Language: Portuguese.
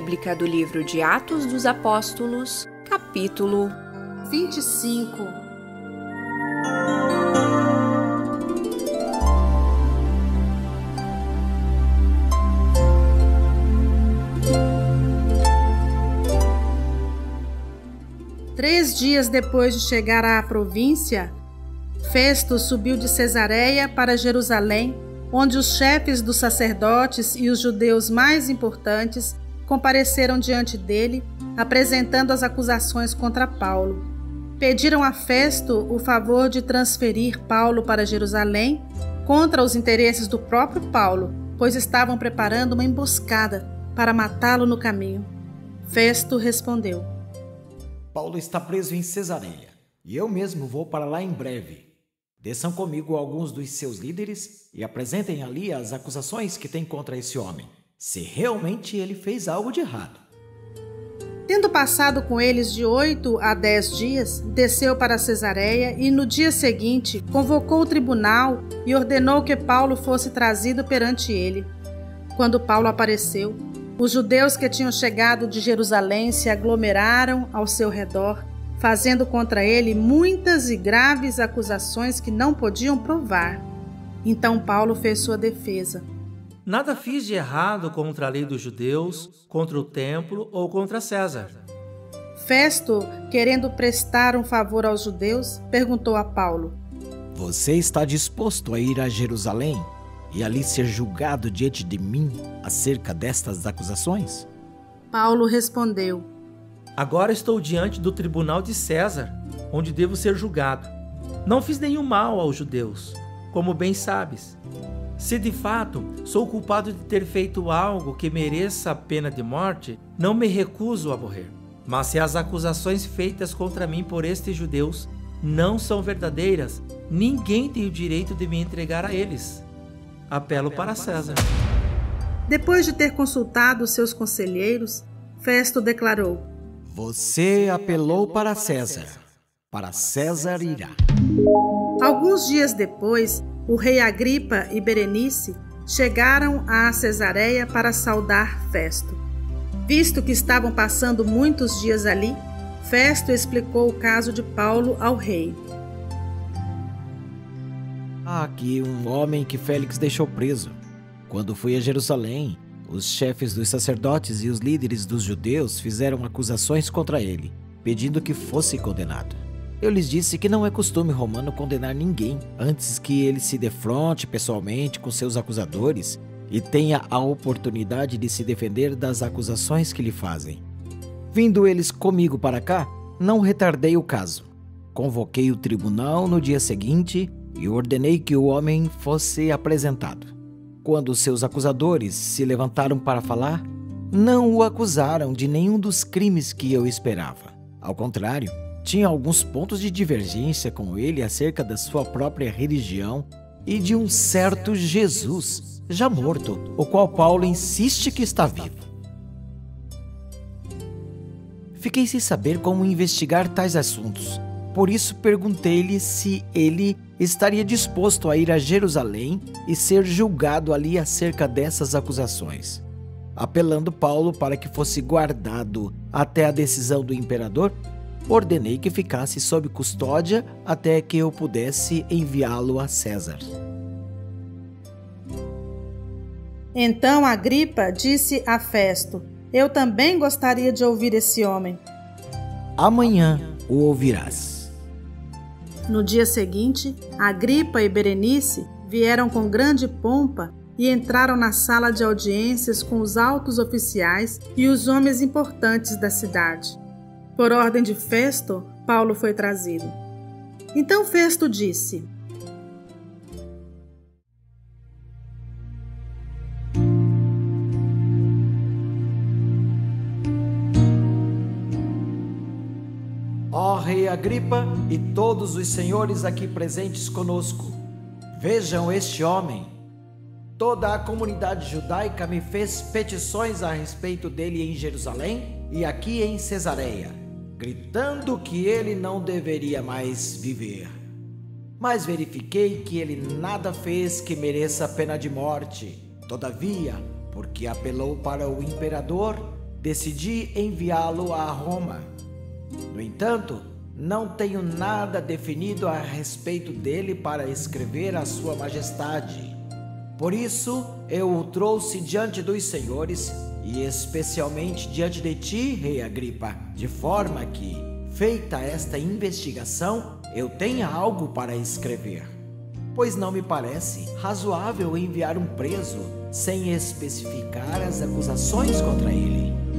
bíblica do livro de Atos dos Apóstolos, capítulo 25. Três dias depois de chegar à província, Festo subiu de Cesareia para Jerusalém, onde os chefes dos sacerdotes e os judeus mais importantes compareceram diante dele, apresentando as acusações contra Paulo. Pediram a Festo o favor de transferir Paulo para Jerusalém contra os interesses do próprio Paulo, pois estavam preparando uma emboscada para matá-lo no caminho. Festo respondeu: Paulo está preso em Cesareia e eu mesmo vou para lá em breve. Desçam comigo alguns dos seus líderes e apresentem ali as acusações que têm contra esse homem, se realmente ele fez algo de errado. Tendo passado com eles de oito a dez dias, desceu para Cesareia e no dia seguinte convocou o tribunal e ordenou que Paulo fosse trazido perante ele. Quando Paulo apareceu, os judeus que tinham chegado de Jerusalém se aglomeraram ao seu redor fazendo contra ele muitas e graves acusações que não podiam provar. Então Paulo fez sua defesa. Nada fiz de errado contra a lei dos judeus, contra o templo ou contra César. Festo, querendo prestar um favor aos judeus, perguntou a Paulo: Você está disposto a ir a Jerusalém e ali ser julgado diante de mim acerca destas acusações? Paulo respondeu: Agora estou diante do tribunal de César, onde devo ser julgado. Não fiz nenhum mal aos judeus, como bem sabes. Se de fato sou culpado de ter feito algo que mereça a pena de morte, não me recuso a morrer. Mas se as acusações feitas contra mim por estes judeus não são verdadeiras, ninguém tem o direito de me entregar a eles. Apelo para César. Depois de ter consultado seus conselheiros, Festo declarou: você apelou para César. Para César irá. Alguns dias depois, o rei Agripa e Berenice chegaram a Cesareia para saudar Festo. Visto que estavam passando muitos dias ali, Festo explicou o caso de Paulo ao rei. Há aqui um homem que Félix deixou preso. Quando fui a Jerusalém, os chefes dos sacerdotes e os líderes dos judeus fizeram acusações contra ele, pedindo que fosse condenado. Eu lhes disse que não é costume romano condenar ninguém antes que ele se defronte pessoalmente com seus acusadores e tenha a oportunidade de se defender das acusações que lhe fazem. Vindo eles comigo para cá, não retardei o caso. Convoquei o tribunal no dia seguinte e ordenei que o homem fosse apresentado. Quando seus acusadores se levantaram para falar, não o acusaram de nenhum dos crimes que eu esperava. Ao contrário, tinha alguns pontos de divergência com ele acerca da sua própria religião e de um certo Jesus, já morto, o qual Paulo insiste que está vivo. Fiquei sem saber como investigar tais assuntos. Por isso perguntei-lhe se ele estaria disposto a ir a Jerusalém e ser julgado ali acerca dessas acusações. Apelando Paulo para que fosse guardado até a decisão do imperador, ordenei que ficasse sob custódia até que eu pudesse enviá-lo a César. Então Agripa disse a Festo: Eu também gostaria de ouvir esse homem. Amanhã o ouvirás. No dia seguinte, Agripa e Berenice vieram com grande pompa e entraram na sala de audiências com os altos oficiais e os homens importantes da cidade. Por ordem de Festo, Paulo foi trazido. Então Festo disse: Rei Agripa e todos os senhores aqui presentes conosco. Vejam este homem. Toda a comunidade judaica me fez petições a respeito dele em Jerusalém e aqui em Cesareia, gritando que ele não deveria mais viver. Mas verifiquei que ele nada fez que mereça pena de morte. Todavia, porque apelou para o imperador, decidi enviá-lo a Roma. No entanto, não tenho nada definido a respeito dele para escrever a Sua Majestade. Por isso, eu o trouxe diante dos senhores e especialmente diante de ti, Rei Agripa, de forma que, feita esta investigação, eu tenha algo para escrever. Pois não me parece razoável enviar um preso sem especificar as acusações contra ele.